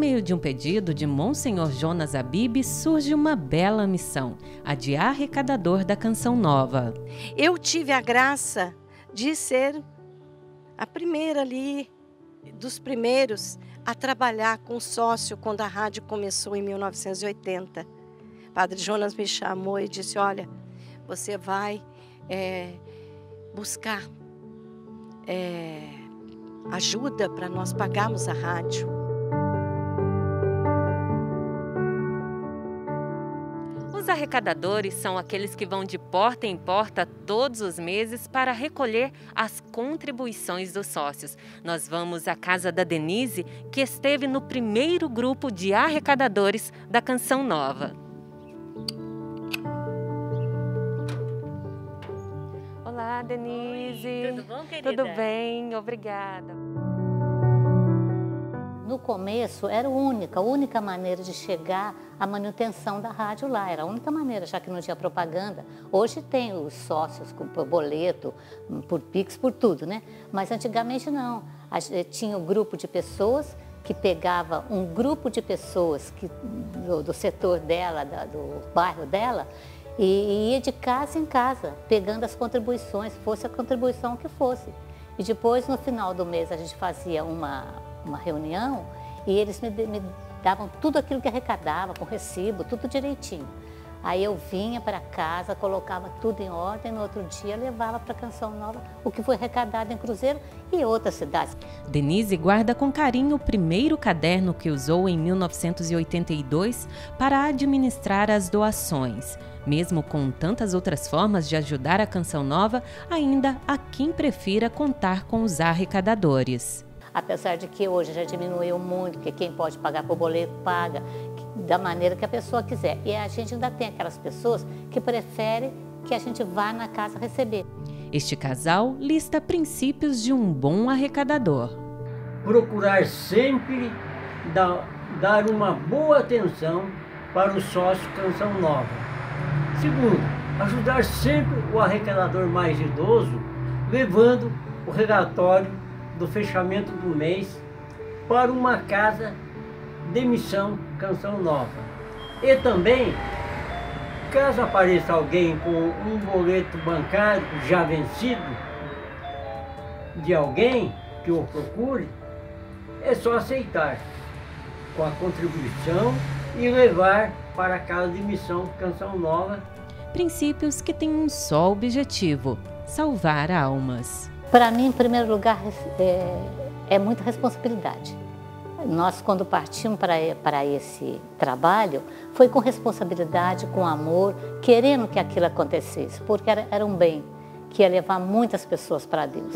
meio de um pedido de Monsenhor Jonas Abib, surge uma bela missão, a de arrecadador da Canção Nova. Eu tive a graça de ser a primeira ali, dos primeiros, a trabalhar com sócio quando a rádio começou em 1980. Padre Jonas me chamou e disse: Olha, você vai é, buscar é, ajuda para nós pagarmos a rádio. Os arrecadadores são aqueles que vão de porta em porta todos os meses para recolher as contribuições dos sócios. Nós vamos à casa da Denise, que esteve no primeiro grupo de arrecadadores da Canção Nova. Olá, Denise. Tudo bom, querida? Tudo bem, obrigada. No começo era única, a única maneira de chegar à manutenção da rádio lá. Era a única maneira, já que não tinha propaganda. Hoje tem os sócios com, por boleto, por Pix, por tudo, né? Mas antigamente não. Tinha um grupo de pessoas que pegava um grupo de pessoas que, do, do setor dela, da, do bairro dela, e ia de casa em casa, pegando as contribuições, fosse a contribuição que fosse. E depois, no final do mês, a gente fazia uma, uma reunião e eles me, me davam tudo aquilo que arrecadava, com recibo, tudo direitinho. Aí eu vinha para casa, colocava tudo em ordem, no outro dia levava para a Canção Nova o que foi arrecadado em Cruzeiro e outras cidades. Denise guarda com carinho o primeiro caderno que usou em 1982 para administrar as doações. Mesmo com tantas outras formas de ajudar a Canção Nova, ainda há quem prefira contar com os arrecadadores apesar de que hoje já diminuiu muito, que quem pode pagar por boleto paga da maneira que a pessoa quiser. E a gente ainda tem aquelas pessoas que preferem que a gente vá na casa receber. Este casal lista princípios de um bom arrecadador. Procurar sempre dar, dar uma boa atenção para o sócio Canção Nova. Segundo, ajudar sempre o arrecadador mais idoso, levando o relatório do fechamento do mês para uma casa de missão Canção Nova. E também, caso apareça alguém com um boleto bancário já vencido de alguém que o procure, é só aceitar com a contribuição e levar para a casa de missão Canção Nova. Princípios que têm um só objetivo: salvar almas. Para mim, em primeiro lugar, é, é muita responsabilidade. Nós, quando partimos para, esse trabalho, foi com responsabilidade, com amor, querendo que aquilo acontecesse, porque era, era um bem que ia levar muitas pessoas para Deus.